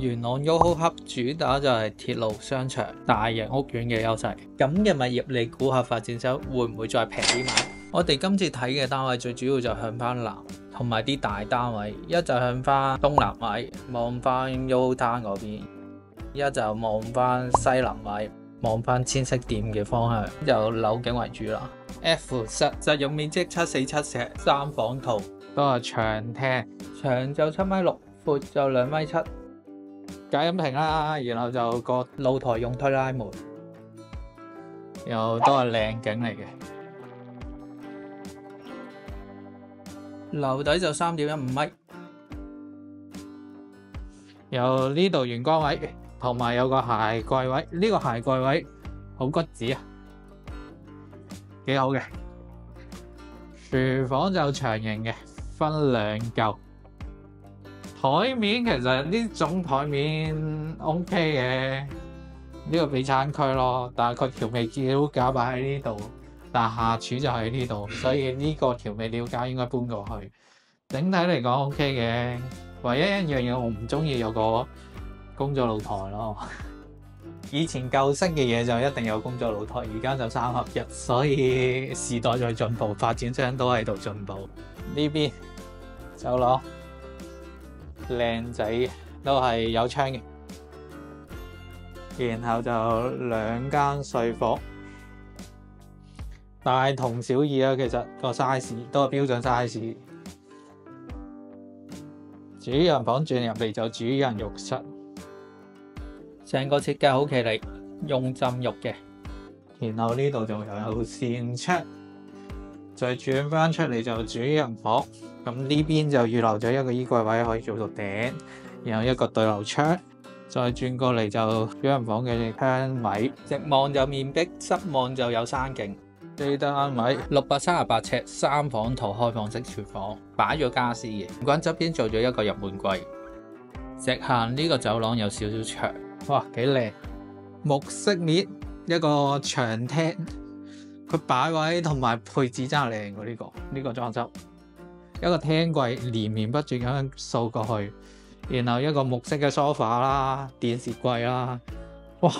元朗 YOHO Hub 主打就係鐵路、商場、大型屋苑嘅優勢。咁嘅物業，你估下發展商會唔會再平啲買？我哋今次睇嘅單位最主要就向翻南，同埋啲大單位，一就向翻東南位，望翻 YOHO Town 嗰邊；一就望翻西南位，望翻千色店嘅方向，就樓景為主啦。F 室實用面積七四七尺，三房圖，都係長廳，長就七米六，闊就兩米七。隔音屏啦，然後就個露台用推拉門，又都係靚景嚟嘅。樓底就三點一五米，有呢度玄關位，同埋有個鞋櫃位。呢、這個鞋櫃位好骨子啊，幾好嘅。廚房就長形嘅，分兩嚿。台面其實呢種台面 OK 嘅，呢個俾餐區咯。但係佢調味料架擺喺呢度，但下廚就喺呢度，所以呢個調味料架應該搬過去。整體嚟講 OK 嘅，唯一一樣嘢我唔中意有個工作露台咯。以前舊式嘅嘢就一定有工作露台，而家就三合一，所以時代在進步，發展商都喺度進步。呢邊走廊。靚仔都係有窗嘅，然後就兩間睡房，大同小異啊。其實個 size 都係標準 size。主人房轉入嚟就主人浴室，成個設計好企理，用浸浴嘅。然後呢度就有扇窗，再轉翻出嚟就主人房。咁呢邊就預留咗一個衣櫃位可以做到頂，然後一個對流窗，再轉過嚟就主人房嘅窗位，直望就面壁，側望就有山景。呢單位六百三十八尺，三房圖開放式廚房，擺咗家私嘅。玄關側邊做咗一個入門櫃，直行呢個走廊有少少長，哇，幾靚！木色面一個長廳，佢擺位同埋配置真係靚喎，呢個呢個裝修。一個廳櫃連綿不絕咁樣掃過去，然後一個木色嘅梳化啦、電視櫃啦，哇！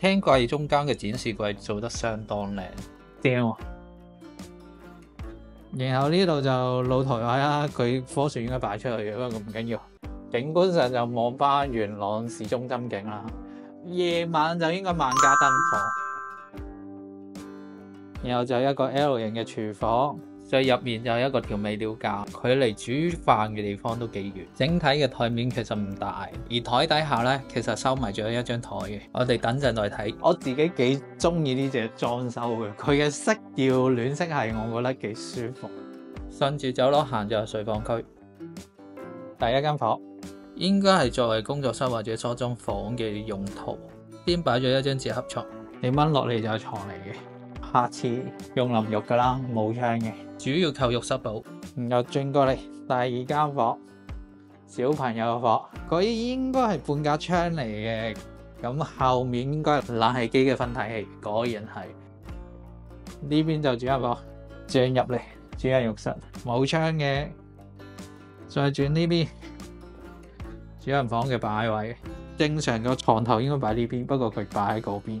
廳櫃中間嘅展示櫃做得相當靚，正。然後呢度就露台位啦，佢棵樹應該擺出去嘅，不過唔緊要。景觀上就望翻元朗市中心景啦，夜晚就應該萬家燈火。然後就一個 L 型嘅廚房。最入面就有一個調味料架，距離煮飯嘅地方都幾遠。整體嘅台面其實唔大，而台底下呢，其實收埋咗一張台嘅。我哋等陣再睇。我自己幾中意呢隻裝修嘅，佢嘅色調暖色系我覺得幾舒服。順住走廊行就係睡房區，第一間房應該係作為工作室或者梳妝房嘅用途。邊擺咗一張紙盒床，你掹落嚟就係床嚟嘅。下次用淋浴噶啦，冇窗嘅，主要靠浴室寶。又轉過嚟第二間房，小朋友嘅房，佢應該係半架窗嚟嘅。咁後面應該係冷氣機嘅分體器，果然係。呢邊就主人房，轉入嚟主人浴室，冇窗嘅。再轉呢邊主人房嘅擺位，正常個床頭應該擺呢邊，不過佢擺喺嗰邊。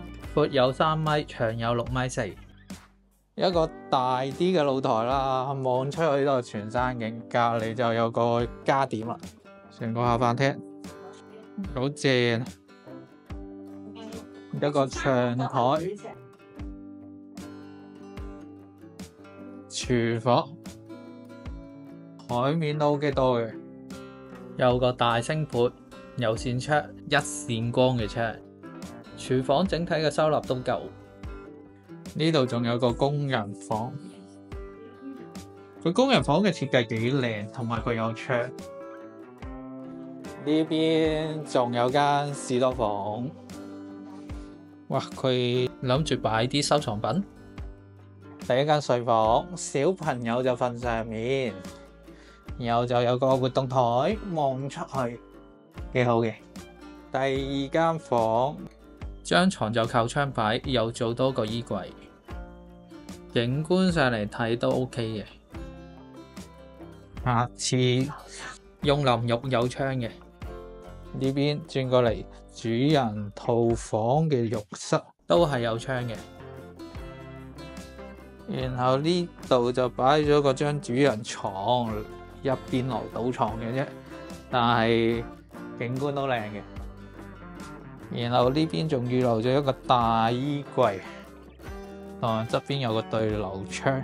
闊有三米，長有六米四，一個大啲嘅露台啦，望出去都係全山景，隔籬就有個加點啦，成個下飯廳。好正，一個長台，廚房。海面都 OK 多嘅，有個大星盤，有扇窗，一扇光嘅窗。廚房整體嘅收納都夠，呢度仲有個工人房，佢工人房嘅設計幾靚，同埋佢有窗，呢邊仲有間士多房，哇！佢諗住擺啲收藏品。第一間睡房，小朋友就瞓上面，然後就有個活動台望出去，幾好嘅。第二間房，張床就靠窗擺，又做多個衣櫃，景觀上嚟睇都 OK 嘅。下次用淋浴有窗嘅。呢邊轉過嚟，主人套房嘅浴室都係有窗嘅。然後呢度就擺咗個張主人床，一邊來倒床嘅啫，但係景觀都靚嘅。然後呢邊仲預留咗一個大衣櫃，啊側邊有個對流窗。